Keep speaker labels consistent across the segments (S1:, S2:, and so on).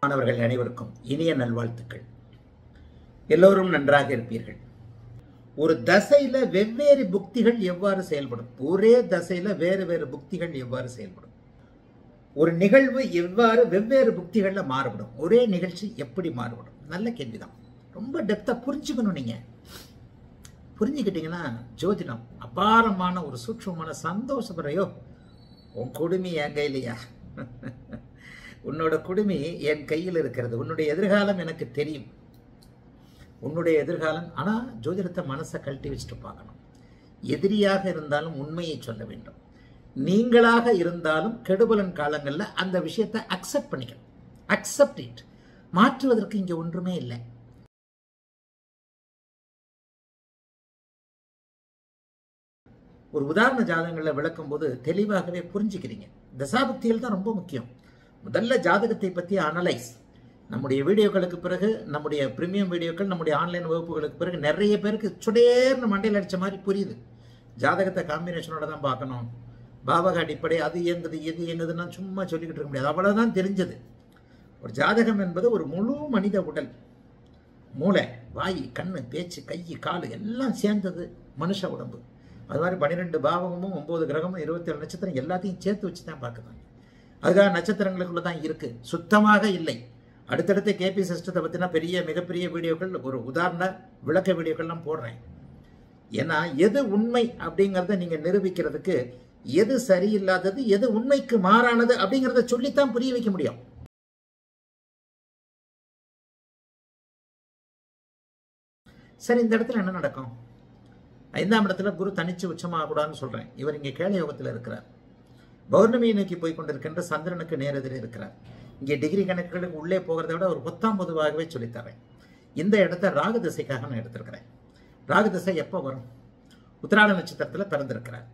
S1: மாணவர்கள் அனைவருக்கும் இனிய நல்வாழ்த்துக்கள். எல்லோரும் நன்றாக இருப்பீர்கள். ஒரு தசையில வெவ்வேறு புக்திகள் எவ்வாறு செயல்படும்? ஒரே தசையில வேறு வேறு புக்திகள் எவ்வாறு செயல்படும்? ஒரு நிகழ்வு எவ்வாறு வெவ்வேறு புக்திகள்ல மாறுபடும்? ஒரே நிகழ்ச்சி எப்படி மாறுபடும்? நல்ல கேள்விதான். ரொம்ப டெப்த்தாக புரிஞ்சுக்கணும் நீங்கள் புரிஞ்சுக்கிட்டீங்கன்னா ஜோதிடம் அபாரமான ஒரு சூட்சமான சந்தோஷப்படுறையோ உன் கொடுமை என் கையிலையா? உன்னோட கொடுமை என் கையில் இருக்கிறது. உன்னுடைய எதிர்காலம் எனக்கு தெரியும். உன்னுடைய எதிர்காலம் ஆனால் ஜோதிடத்தை மனசை கழட்டி வச்சுட்டு பார்க்கணும். எதிரியாக இருந்தாலும் உண்மையை சொல்ல வேண்டும். நீங்களாக இருந்தாலும் கெடுபலன் காலங்களில் அந்த விஷயத்தை அக்செப்ட் பண்ணிக்கணும். அக்செப்ட் இட் மாற்றுவதற்கு இங்கே ஒன்றுமே இல்லை. ஒரு உதாரண ஜாதகங்களை விளக்கும் போது தெளிவாகவே புரிஞ்சுக்கிறீங்க. தசாபக்திகள் தான் ரொம்ப முக்கியம். முதல்ல ஜாதகத்தை பற்றி அனலைஸ் நம்முடைய வீடியோக்களுக்கு பிறகு நம்முடைய ப்ரீமியம் வீடியோக்கள் நம்முடைய ஆன்லைன் வகுப்புகளுக்கு பிறகு நிறைய பேருக்கு சுடேர்னு மண்டையில் அடித்த மாதிரி புரியுது. ஜாதகத்தை காம்பினேஷனோட தான் பார்க்கணும். பாவக அடிப்படை அது இயங்குது இது இயங்குதுன்னா சும்மா சொல்லிக்கிட்டு இருக்க முடியாது. அவ்வளோதான் தெரிஞ்சது. ஒரு ஜாதகம் என்பது ஒரு முழு மனித உடல். மூளை வாய் கண்ணு பேச்சு கை கால் எல்லாம் சேர்ந்தது மனுஷ உடம்பு. அது மாதிரி பன்னிரெண்டு பாவகமும் ஒம்பது கிரகமும் இருபத்தேழு நட்சத்திரம் எல்லாத்தையும் சேர்த்து வச்சு தான் பார்க்குறாங்க. அதுக்காக நட்சத்திரங்களுக்குள்ள தான் இருக்குது சுத்தமாக இல்லை. அடுத்தடுத்த கேபி சிஸ்டத்தை பற்றினா பெரிய மிகப்பெரிய வீடியோக்கள் ஒரு உதாரண விளக்க வீடியோக்கள்லாம் போடுறேன். ஏன்னா எது உண்மை அப்படிங்கிறத நீங்கள் நிரூபிக்கிறதுக்கு எது சரியில்லாதது எது உண்மைக்கு மாறானது அப்படிங்கிறத சொல்லித்தான் புரிய வைக்க முடியும். சரி இந்த இடத்துல என்ன நடக்கும்? ஐந்தாம் இடத்துல குரு தனிச்சு உச்சமாகக்கூடாதுன்னு சொல்கிறேன் இவர் இங்கே கேள யோகத்தில் இருக்கிறார். பௌர்ணமியை நோக்கி போய் கொண்டிருக்கின்ற சந்திரனுக்கு நேரெதிரே இருக்கிறார். இங்கே டிகிரி கணக்குகளுக்கு உள்ளே போகிறத விட ஒரு பொத்தாம் பொதுவாகவே சொல்லித்தரேன் இந்த இடத்த ராகு திசைக்காக நான் எடுத்திருக்கிறேன். ராகு திசை எப்போ வரும்? உத்திராட நட்சத்திரத்தில் பிறந்திருக்கிறார்.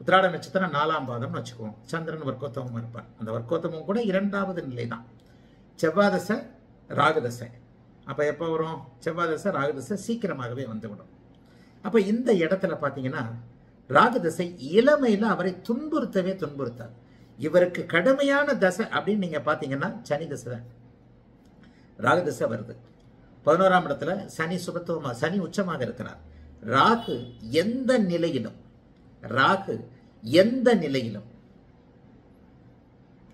S1: உத்திராட நட்சத்திரம் நாலாம் பாதம்னு வச்சுக்குவோம். சந்திரன் வர்க்கோத்தமும் இருப்பார். அந்த வர்க்கோத்தமும் கூட இரண்டாவது நிலை தான் செவ்வாதசை ராகுதசை அப்போ எப்போ வரும்? செவ்வாதசை ராகுதசை சீக்கிரமாகவே வந்துவிடும். அப்போ இந்த இடத்துல பார்த்தீங்கன்னா ராகுதசை இளமையில் அவரை துன்புறுத்தவே துன்புறுத்தார். இவருக்கு கடுமையான தசை அப்படின்னு நீங்க பார்த்தீங்கன்னா சனி தசை தான். ராகுதசை வருது. பதினோராம் இடத்துல சனி சுபத்துவமா சனி உச்சமாக இருக்கிறார். ராகு எந்த நிலையிலும் ராகு எந்த நிலையிலும்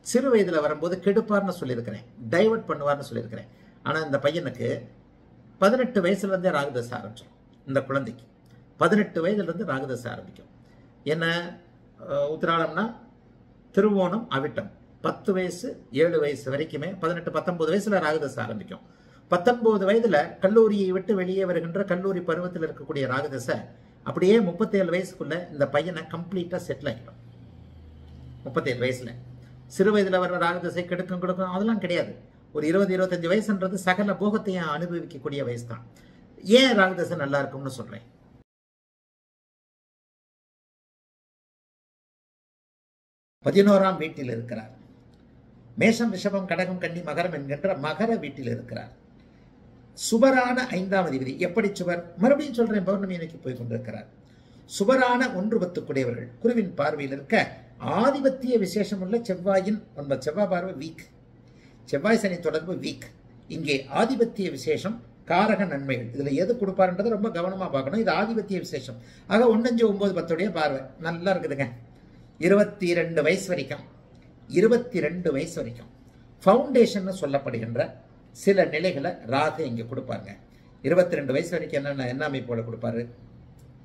S1: சிறு வயதுல வரும்போது கெடுப்பார்னு சொல்லியிருக்கிறேன். டைவர்ட் பண்ணுவார்னு சொல்லியிருக்கிறேன். ஆனா இந்த பையனுக்கு பதினெட்டு வயசுல இருந்தே ராகுதசை ஆரம்பிச்சிடும் இந்த குழந்தைக்கு. பதினெட்டு வயதுலேருந்து ராகுதசை ஆரம்பிக்கும். என்ன உத்திராடம்னா திருவோணம் அவிட்டம். பத்து வயசு ஏழு வயசு வரைக்குமே பதினெட்டு பத்தொன்பது வயசுல ராகுதசை ஆரம்பிக்கும். பத்தொன்பது வயதுல கல்லூரியை விட்டு வெளியே வருகின்ற கல்லூரி பருவத்தில் இருக்கக்கூடிய ராகுதசை அப்படியே முப்பத்தேழு வயசுக்குள்ள இந்த பையனை கம்ப்ளீட்டா செட்டில் ஆகிடும் முப்பத்தேழு வயசுல. சிறு வயதுல வர்ற ராகுதசை கெடுக்கும் கொடுக்கும் அதெல்லாம் கிடையாது. ஒரு இருபது இருபத்தஞ்சு வயசுன்றது சகல போகத்தையும் அனுபவிக்கக்கூடிய வயசு தான் ஏன் ராகுதசை நல்லா இருக்கும்னு சொல்றேன்? பதினோராம் வீட்டில் இருக்கிறார். மேஷம் ரிஷபம் கடகம் கன்னி மகரம் என்கின்ற மகர வீட்டில் இருக்கிறார். சுபரான ஐந்தாம் அதிபதி. எப்படி சுவர்? மறுபடியும் சொல்றேன் பௌர்ணமி இன்னைக்கு போய் கொண்டிருக்கிறார். சுபரான ஒன்று பத்துக்குடையவர்கள். குருவின் பார்வையில் இருக்க ஆதிபத்திய விசேஷம் உள்ள செவ்வாயின் ஒன்பது செவ்வாய் பார்வை வீக் செவ்வாய் சனி தொடர்பு வீக் இங்கே ஆதிபத்திய விசேஷம் காரக நன்மைகள். இதில் எது கொடுப்பாருன்றதை ரொம்ப கவனமாக பார்க்கணும். இது ஆதிபத்திய விசேஷம். ஆக ஒன்னஞ்சு ஒம்பது பத்துடைய பார்வை. நல்லா இருக்குதுங்க. இருபத்தி ரெண்டு வயசு வரைக்கும். இருபத்தி ரெண்டு வயசு வரைக்கும். ஃபவுண்டேஷன் சொல்லப்படுகின்ற சில நிலைகளை ராகு இங்கே கொடுப்பாங்க இருபத்தி ரெண்டு வயசு வரைக்கும் என்னென்ன என்ன அமைப்போட கொடுப்பாரு?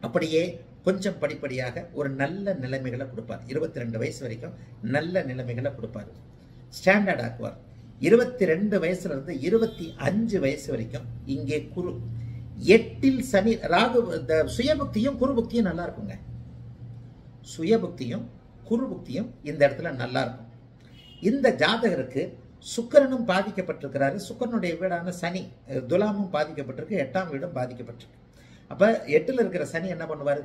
S1: அப்படியே கொஞ்சம் படிப்படியாக ஒரு நல்ல நிலைமைகளை கொடுப்பார். இருபத்தி ரெண்டு வயசு வரைக்கும் நல்ல நிலைமைகளை கொடுப்பாரு. ஸ்டாண்டர்ட் ஆக்குவார். இருபத்தி ரெண்டு வயசுல இருந்து இருபத்தி அஞ்சு வயசு வரைக்கும் இங்கே குரு. எட்டில் சனி ராகு சுயபுக்தியும் குருபுக்தியும் நல்லா இருக்குங்க. சுயபுக்தியும் குருபுக்தியும் இந்த இடத்துல நல்லா இருக்கும். இந்த ஜாதகருக்கு சுக்கரனும் பாதிக்கப்பட்டிருக்கிறாரு. சுக்கரனுடைய வீடான சனி துலாமும் பாதிக்கப்பட்டிருக்கு எட்டாம் வீடும் பாதிக்கப்பட்டிருக்கு. அப்போ எட்டில் இருக்கிற சனி என்ன பண்ணுவார்?